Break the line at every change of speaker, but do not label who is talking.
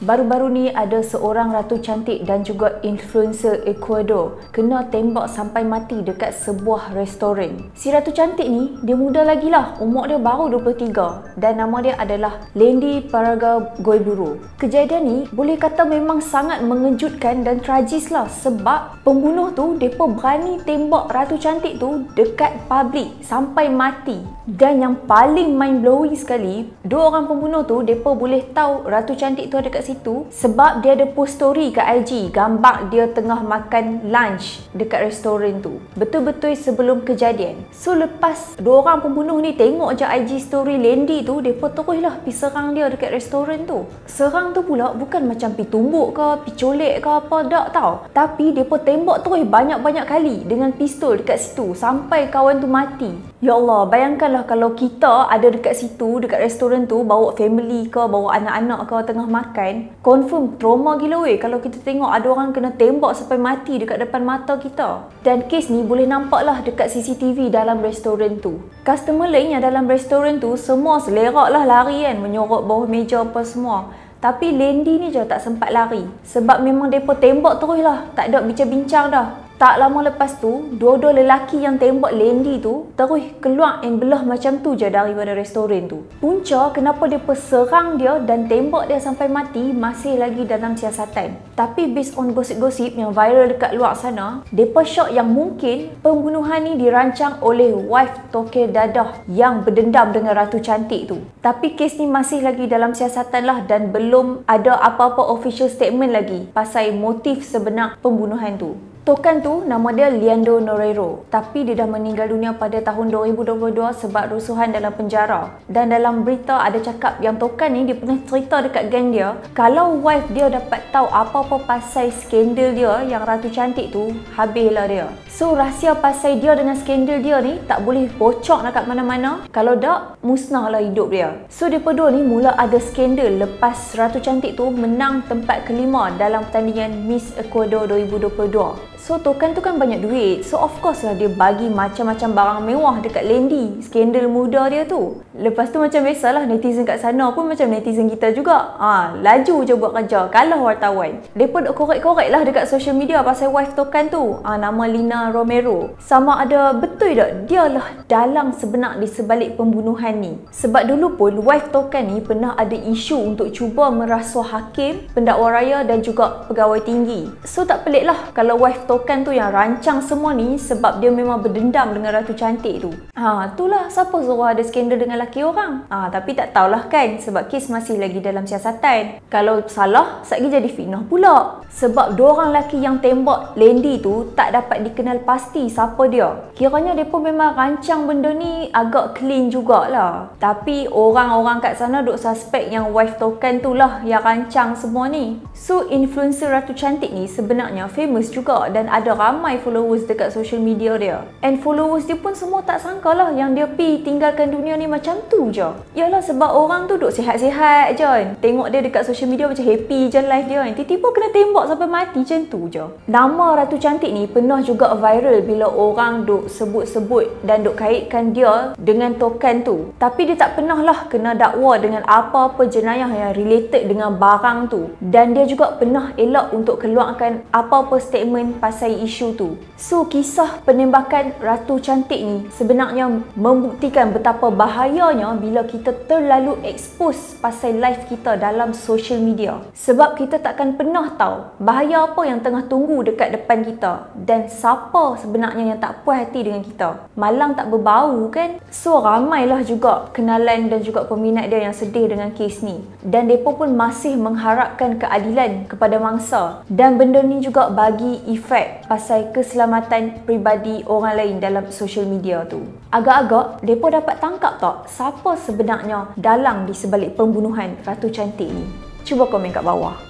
Baru-baru ni ada seorang ratu cantik dan juga influencer Ecuador kena tembak sampai mati dekat sebuah restoran. Si ratu cantik ni, dia muda lagi lah. Umur dia baru 23 dan nama dia adalah Lendi Paraga Goiburu. Kejadian ni boleh kata memang sangat mengejutkan dan tragis lah sebab pembunuh tu mereka berani tembak ratu cantik tu dekat public sampai mati. Dan yang paling mind blowing sekali, dua orang pembunuh tu mereka boleh tahu ratu cantik tu ada kat situ sebab dia ada post story kat IG gambar dia tengah makan lunch dekat restoran tu. Betul-betul sebelum kejadian. So lepas dua orang pembunuh ni tengok je IG story Lendi tu, depa teruslah pergi serang dia dekat restoran tu. Serang tu pula bukan macam pi tumbuk ke, pi colek ke apa dak tau. Tapi depa tembak terus banyak-banyak kali dengan pistol dekat situ sampai kawan tu mati. Ya Allah, bayangkanlah kalau kita ada dekat situ, dekat restoran tu, bawa family ke, bawa anak-anak ke tengah makan, confirm trauma gila weh kalau kita tengok ada orang kena tembak sampai mati dekat depan mata kita. Dan kes ni boleh nampaklah dekat CCTV dalam restoran tu. Customer lain yang dalam restoran tu, semua selerak lah lari kan, menyorok bawah meja apa semua. Tapi Lendi ni je tak sempat lari. Sebab memang mereka tembak terus lah. Tak ada bincang-bincang dah. Tak lama lepas tu, dua-dua lelaki yang tembak Lendi tu terus keluar and belah macam tu je daripada restoran tu. Punca kenapa dia serang dia dan tembak dia sampai mati masih lagi dalam siasatan. Tapi based on gosip-gosip yang viral dekat luar sana, depa shock yang mungkin pembunuhan ni dirancang oleh wife toke dadah yang berdendam dengan ratu cantik tu. Tapi kes ni masih lagi dalam siasatan lah dan belum ada apa-apa official statement lagi pasal motif sebenar pembunuhan tu. Tokan tu nama dia Leandro Noreiro tapi dia dah meninggal dunia pada tahun 2022 sebab rusuhan dalam penjara. Dan dalam berita ada cakap yang Tokan ni dia pernah cerita dekat geng dia kalau wife dia dapat tahu apa-apa pasal skandal dia yang Ratu Cantik tu habislah dia. So rahsia pasal dia dengan skandal dia ni tak boleh bocor nak kat mana-mana. Kalau tak musnahlah hidup dia. So dia berdua ni mula ada skandal lepas Ratu Cantik tu menang tempat kelima dalam pertandingan Miss Ecuador 2022 So token tu kan banyak duit. So of course lah dia bagi macam-macam barang mewah dekat Lendi Skandal muda dia tu. Lepas tu macam biasalah netizen kat sana pun macam netizen kita juga. Ha, Laju je buat kerja Kalah wartawan. Dia pun korek-korek lah dekat social media pasal wife token tu. Ha, Nama Lina Romero. Sama ada betul tak? Dia lah dalang sebenar di sebalik pembunuhan ni. Sebab dulu pun wife token ni pernah ada isu untuk cuba merasuah hakim Pendakwa raya dan juga pegawai tinggi. So tak pelik lah kalau wife token tu yang rancang semua ni sebab dia memang berdendam dengan Ratu Cantik tu. Ha, itulah siapa suruh ada skandal dengan laki orang. Ha, tapi tak tahulah kan sebab kes masih lagi dalam siasatan. Kalau salah, satgi jadi fitnah pula. Sebab dua orang lelaki yang tembak Lendi tu tak dapat dikenal pasti siapa dia. Kiranya dia pun memang rancang benda ni agak clean jugalah. Tapi orang-orang kat sana duk suspek yang wife token tu lah yang rancang semua ni. So influencer Ratu Cantik ni sebenarnya famous juga dan ada ramai followers dekat social media dia. And followers dia pun semua tak sangka lah yang dia pi tinggalkan dunia ni macam tu je. Yalah sebab orang tu duk sihat-sihat je kan. Tengok dia dekat social media macam happy je life dia kan. Tiba-tiba kena tembak sampai mati macam tu je. Nama Ratu Cantik ni pernah juga viral bila orang duk sebut-sebut dan duk kaitkan dia dengan token tu. Tapi dia tak pernah lah kena dakwa dengan apa-apa jenayah yang related dengan barang tu. Dan dia juga pernah elak untuk keluarkan apa-apa statement pasal isu tu. So, kisah penembakan Ratu Cantik ni sebenarnya membuktikan betapa bahayanya bila kita terlalu expose pasal life kita dalam social media. Sebab kita takkan pernah tahu bahaya apa yang tengah tunggu dekat depan kita dan siapa sebenarnya yang tak puas hati dengan kita. Malang tak berbau kan? So, ramailah juga kenalan dan juga peminat dia yang sedih dengan kes ni. Dan mereka pun masih mengharapkan keadilan kepada mangsa. Dan benda ni juga bagi efek effect pasal keselamatan peribadi orang lain dalam social media tu. Agak-agak, mereka dapat tangkap tak siapa sebenarnya dalang di sebalik pembunuhan Ratu Cantik ni? Cuba komen kat bawah.